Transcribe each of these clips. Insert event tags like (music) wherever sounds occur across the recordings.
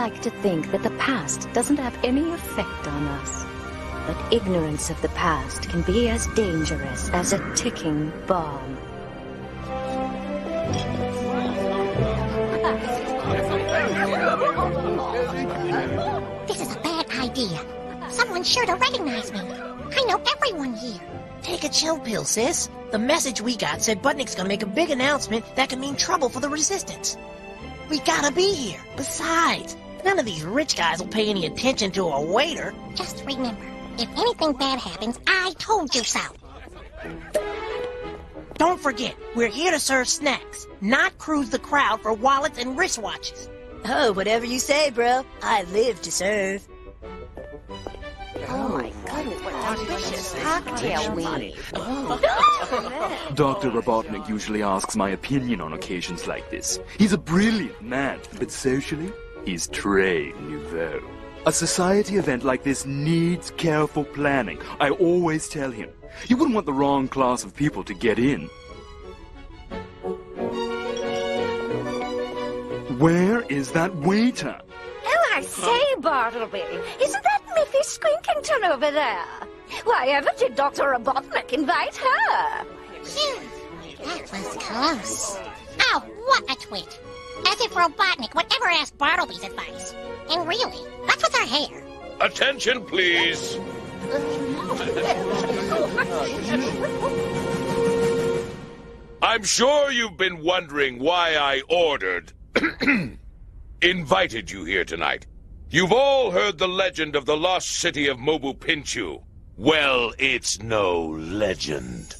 like to think that the past doesn't have any effect on us. But ignorance of the past can be as dangerous as a ticking bomb. This is a bad idea. Someone's sure to recognize me. I know everyone here. Take a chill pill, sis. The message we got said Butnick's gonna make a big announcement that could mean trouble for the Resistance. We gotta be here. Besides, none of these rich guys will pay any attention to a waiter. Just remember, if anything bad happens, I told you so. Don't forget, we're here to serve snacks, not cruise the crowd for wallets and wristwatches. Oh, whatever you say, bro. I live to serve. Oh my goodness, what delicious cocktail we. Dr. Robotnik usually asks my opinion on occasions like this. He's a brilliant man, but socially, he's très nouveau. A society event like this needs careful planning. I always tell him. You wouldn't want the wrong class of people to get in. Where is that waiter? Oh, I say, Bartleby, isn't that Miffy Squinkington over there? Why ever did Dr. Robotnik invite her? Phew, that was close. Oh, what a twit. As if Robotnik would ever ask Bartleby's advice. And really, what's with her hair? Attention, please. I'm sure you've been wondering why I ordered, (clears throat) invited you here tonight. You've all heard the legend of the lost city of Mobu Pinchu. Well, it's no legend.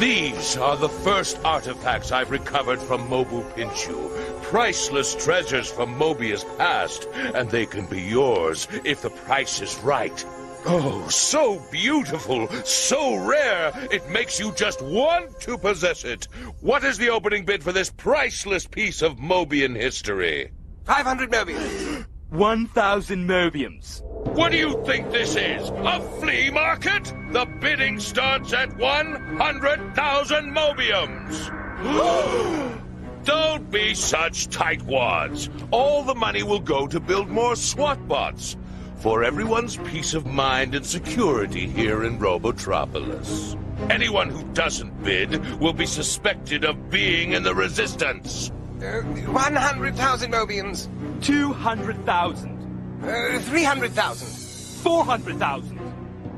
These are the first artifacts I've recovered from Mobu Pinchu. Priceless treasures from Mobia's past, and they can be yours if the price is right. Oh, so beautiful, so rare, it makes you just want to possess it. What is the opening bid for this priceless piece of Mobian history? 500 Mobiums. 1,000 Mobiums. What do you think this is? A flea market? The bidding starts at 100,000 Mobiums. (gasps) Don't be such tightwads. All the money will go to build more SWAT bots. For everyone's peace of mind and security here in Robotropolis. Anyone who doesn't bid will be suspected of being in the Resistance. Uh, 100,000 Mobiums. 200,000. Uh, 300,000. 400,000.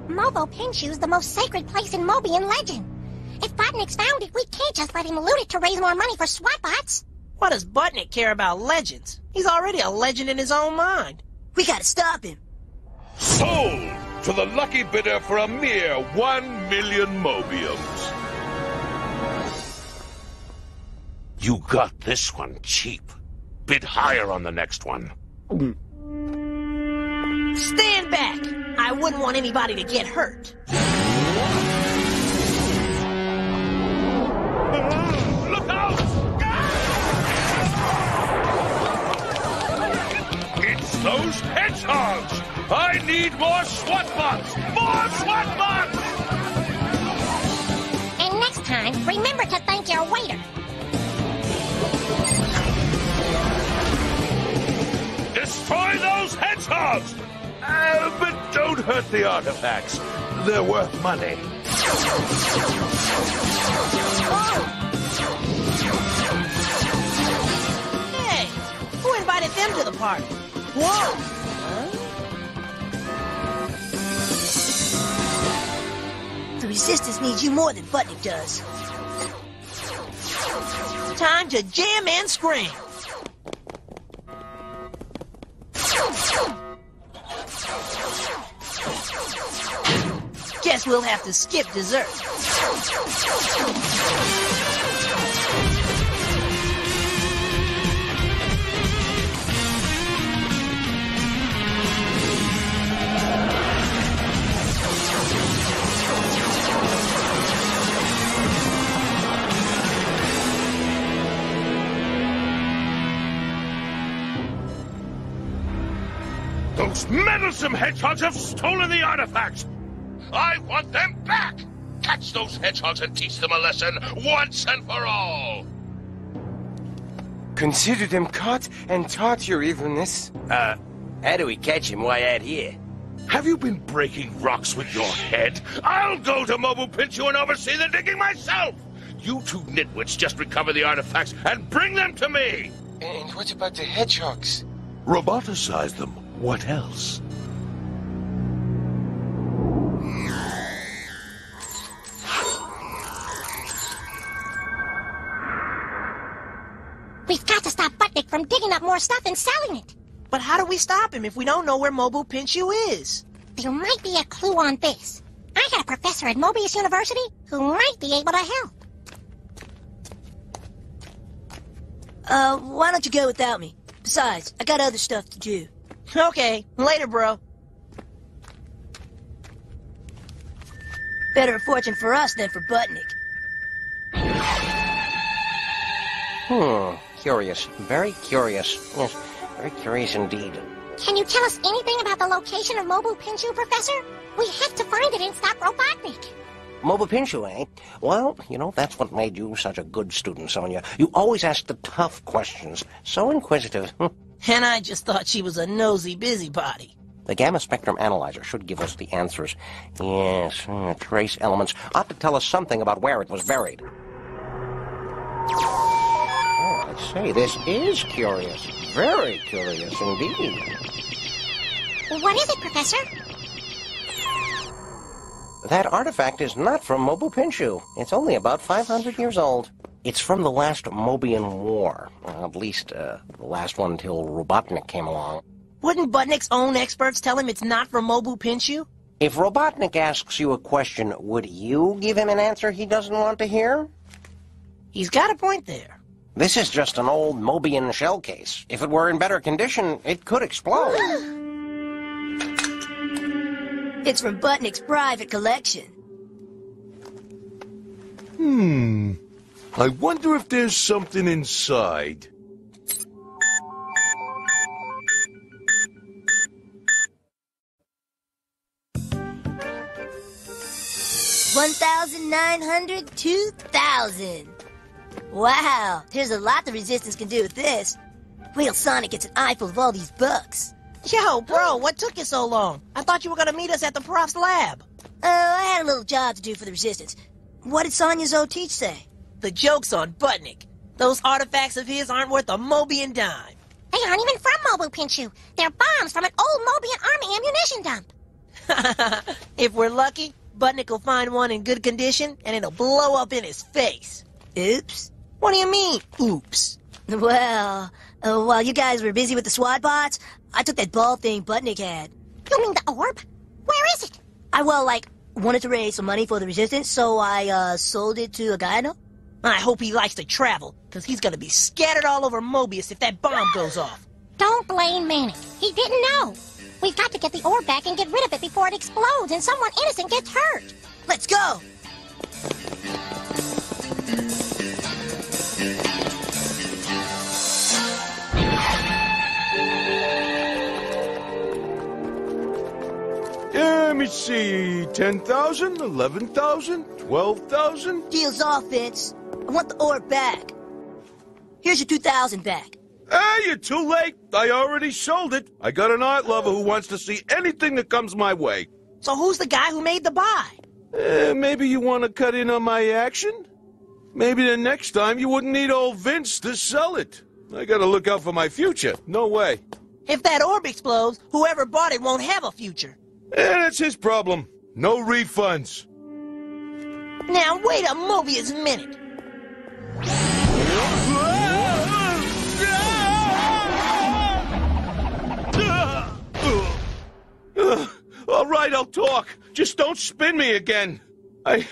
Mobo Pinshu's the most sacred place in Mobian legend. If Botnik's found it, we can't just let him loot it to raise more money for SWATbots. What does Butnick care about legends? He's already a legend in his own mind. We gotta stop him. Sold to the lucky bidder for a mere one million Mobiums. You got this one cheap. Bid higher on the next one. Stand back! I wouldn't want anybody to get hurt. Look out! It's those hedgehogs! I need more SWAT bots! More SWAT bots! And next time, remember to thank your waiter. Destroy those hedgehogs! Uh, but don't hurt the artifacts. They're worth money. Hey, who invited them to the party? Whoa! The Resistance needs you more than Butnick does. Time to jam and scram. Guess we'll have to skip dessert. Those meddlesome hedgehogs have stolen the artifacts! I want them back! Catch those hedgehogs and teach them a lesson once and for all! Consider them caught and taught, your evilness. Uh, how do we catch him way out here? Have you been breaking rocks with your head? I'll go to Mobu Pinchu and oversee the digging myself! You two nitwits just recover the artifacts and bring them to me! And what about the hedgehogs? Roboticize them. What else? We've got to stop Butnick from digging up more stuff and selling it. But how do we stop him if we don't know where Mobu Pinshu is? There might be a clue on this. I had a professor at Mobius University who might be able to help. Uh, why don't you go without me? Besides, I got other stuff to do. Okay, later, bro. Better a fortune for us than for Butnick. Hmm, curious. Very curious. Yes, very curious indeed. Can you tell us anything about the location of Mobu Pinchu, Professor? We have to find it and stop Robotnik. Mobu Pinshu, eh? Well, you know, that's what made you such a good student, Sonia. You always ask the tough questions. So inquisitive. (laughs) And I just thought she was a nosy busybody. The gamma spectrum analyzer should give us the answers. Yes, uh, trace elements ought to tell us something about where it was buried. I say, this is curious. Very curious indeed. What is it, Professor? That artifact is not from Mobu Pinshu. It's only about 500 years old. It's from the last Mobian War. Uh, at least, uh, the last one until Robotnik came along. Wouldn't Butnick's own experts tell him it's not from Mobu Pinshu? If Robotnik asks you a question, would you give him an answer he doesn't want to hear? He's got a point there. This is just an old Mobian shell case. If it were in better condition, it could explode. (sighs) It's from Butnick's private collection. Hmm. I wonder if there's something inside. One thousand nine hundred, two thousand. Wow, there's a lot the Resistance can do with this. Wait till Sonic gets an eyeful of all these bucks. Yo, bro, what took you so long? I thought you were gonna meet us at the prof's lab. Oh, I had a little job to do for the Resistance. What did Sonia's old teach say? The joke's on Butnick. Those artifacts of his aren't worth a Mobian dime. They aren't even from Mobu Pinchu. They're bombs from an old Mobian army ammunition dump. (laughs) if we're lucky, Butnick will find one in good condition and it'll blow up in his face. Oops. What do you mean, oops? Well, uh, while you guys were busy with the SWAT bots, I took that ball thing Butnick had. You mean the orb? Where is it? I, well, like, wanted to raise some money for the Resistance, so I, uh, sold it to a guy I know. I hope he likes to travel, because he's gonna be scattered all over Mobius if that bomb goes off. Don't blame Manic. He didn't know. We've got to get the orb back and get rid of it before it explodes and someone innocent gets hurt. Let's go! Let me see. 10,000, 11,000, 12,000? Deal's off, Vince. I want the orb back. Here's your 2,000 back. Hey, you're too late. I already sold it. I got an art lover who wants to see anything that comes my way. So who's the guy who made the buy? Eh, maybe you want to cut in on my action? Maybe the next time you wouldn't need old Vince to sell it. I gotta look out for my future. No way. If that orb explodes, whoever bought it won't have a future. Eh, that's his problem. No refunds. Now wait a Mobius minute. All right, I'll talk. Just don't spin me again. I...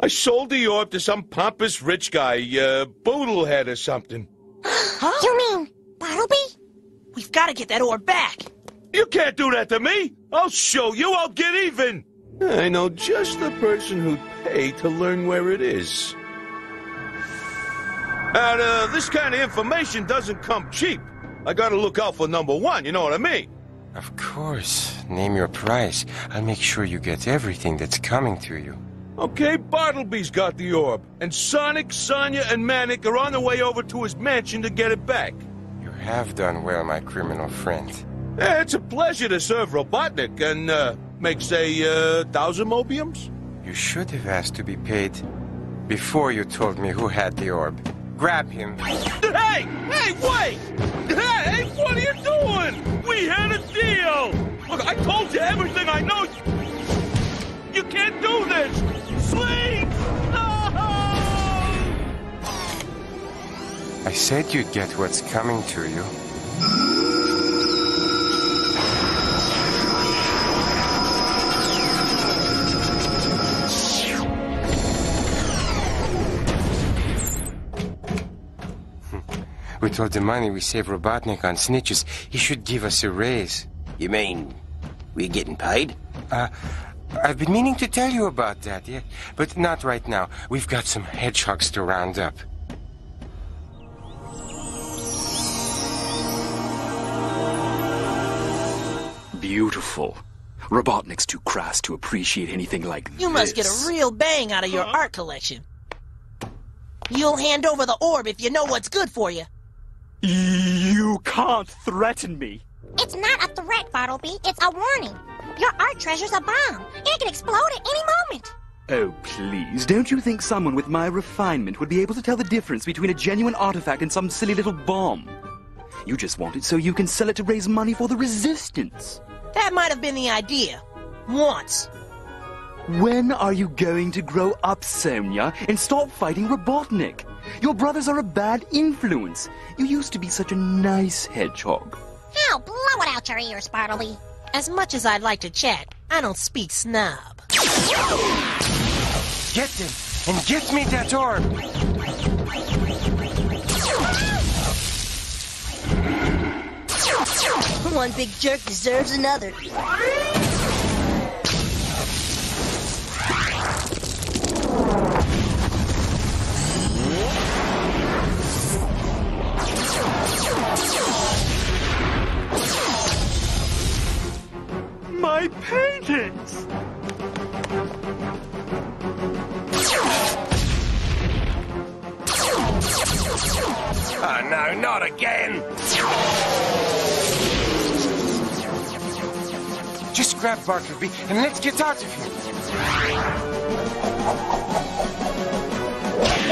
I sold the orb to some pompous rich guy, uh, Boodlehead or something. Huh? (gasps) You mean Bartleby? We've got to get that orb back. You can't do that to me! I'll show you, I'll get even! I know just the person who'd pay to learn where it is. And, uh, this kind of information doesn't come cheap. I gotta look out for number one, you know what I mean? Of course. Name your price. I'll make sure you get everything that's coming to you. Okay, Bartleby's got the orb, and Sonic, Sonia, and Manic are on their way over to his mansion to get it back. You have done well, my criminal friend. Eh, it's a pleasure to serve Robotnik and, uh, make, say, uh, thousand mobiums? You should have asked to be paid before you told me who had the orb. Grab him. Hey! Hey, wait! Hey, what are you doing? We had a deal! Look, I told you everything I know. You can't do this! Sleep! No! I said you'd get what's coming to you. (laughs) With all the money we save Robotnik on snitches, he should give us a raise. You mean we're getting paid? Uh, I've been meaning to tell you about that, yeah, but not right now. We've got some hedgehogs to round up. Beautiful. Robotnik's too crass to appreciate anything like this. You must get a real bang out of your art collection. You'll hand over the orb if you know what's good for you. You can't threaten me. It's not a threat, Bartleby. It's a warning. Your art treasure's a bomb. It can explode at any moment. Oh, please. Don't you think someone with my refinement would be able to tell the difference between a genuine artifact and some silly little bomb? You just want it so you can sell it to raise money for the resistance. That might have been the idea. Once. When are you going to grow up, Sonia, and stop fighting Robotnik? Your brothers are a bad influence. You used to be such a nice hedgehog. Now blow it out your ears, Bartleby. As much as I'd like to chat, I don't speak snob. Get them, and get me that orb! One big jerk deserves another. My paintings! Oh, no, not again! Just grab Bartleby and let's get out of here.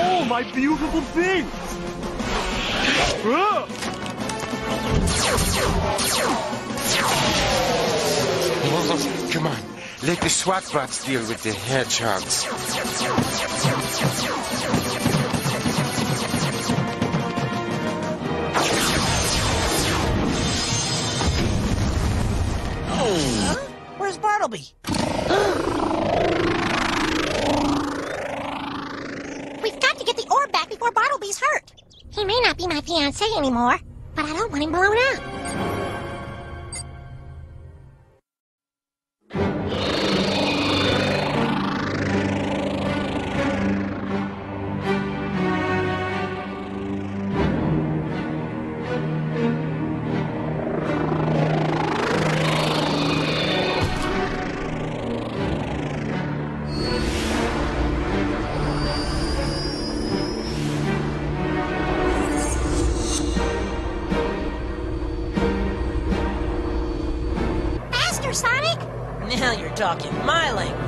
Oh, my beautiful things! Ah! Come on, let the SWAT bots deal with the hedgehogs. Where's Bartleby? We've got to get the orb back before Bartleby's hurt. He may not be my fiance anymore, but I don't want him blown up. Talking my language.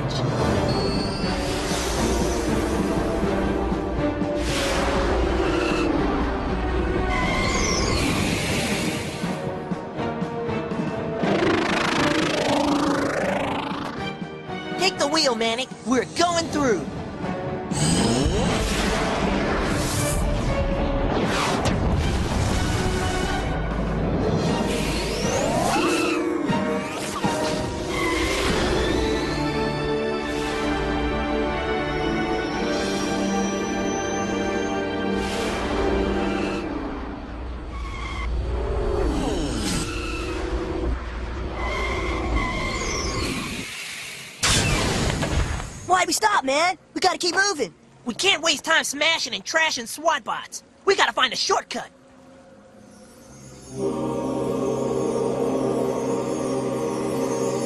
Why'd we stop, man? We gotta keep moving. We can't waste time smashing and trashing SWAT bots. We gotta find a shortcut.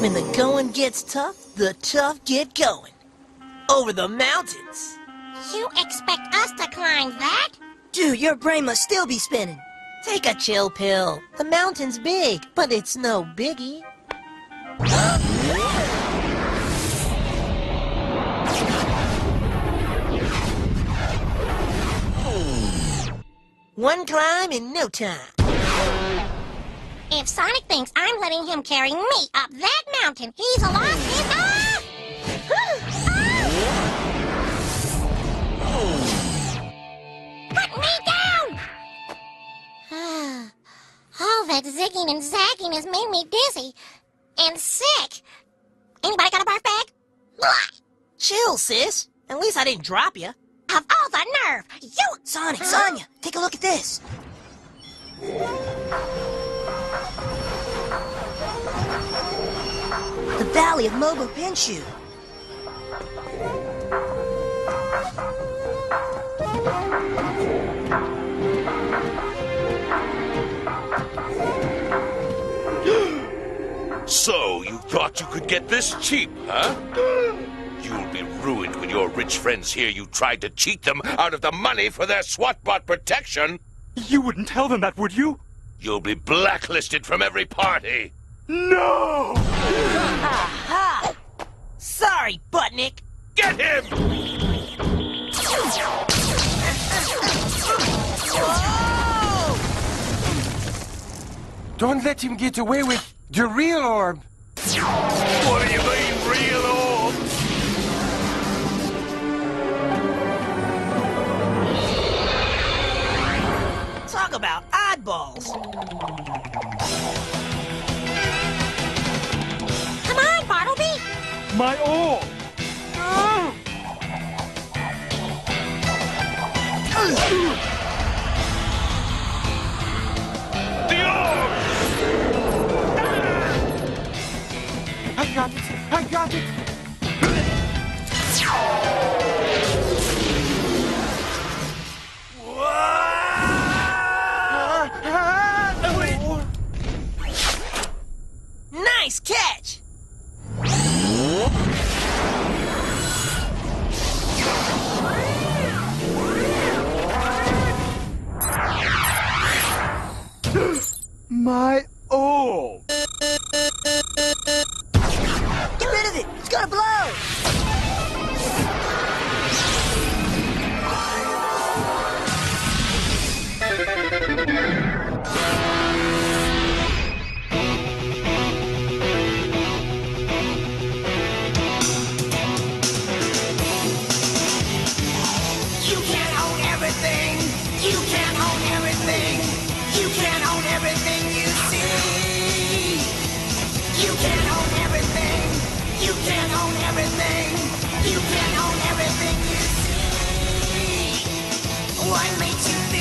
When the going gets tough, the tough get going. Over the mountains. You expect us to climb that? Dude, your brain must still be spinning. Take a chill pill. The mountain's big, but it's no biggie. One climb in no time. If Sonic thinks I'm letting him carry me up that mountain, he's a lost his... Ah! Put me down! (sighs) All that zigging and zagging has made me dizzy and sick. Anybody got a barf bag? Blah! Chill, sis. At least I didn't drop you. Of all the nerve! You... Sonic, oh. Sonia, take a look at this. The Valley of Mobu Pinshu. (gasps) So, you thought you could get this cheap, huh? (laughs) You'll be ruined when your rich friends hear you tried to cheat them out of the money for their SWAT-bot protection. You wouldn't tell them that, would you? You'll be blacklisted from every party. No! Aha! Sorry, Buttnick. Get him! Don't let him get away with the real orb. What do you mean, real orb? Talk about oddballs. Come on, Bartleby! My orb! The orb! I got it. I got it. My orb! What makes you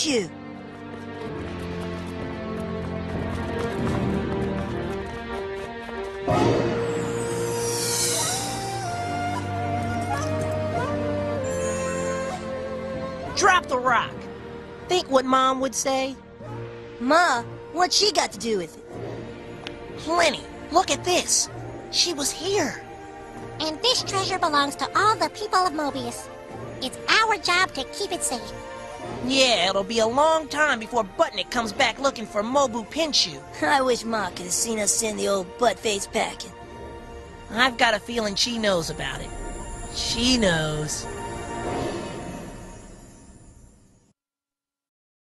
Pinshu! Drop the rock. Think what Mom would say? Ma, what's she got to do with it? Plenty. Look at this. She was here. And this treasure belongs to all the people of Mobius. It's our job to keep it safe. Yeah, it'll be a long time before Buttnick comes back looking for Mobu Pinshu. (laughs) I wish Ma could have seen us send the old butt face packing. I've got a feeling she knows about it. She knows.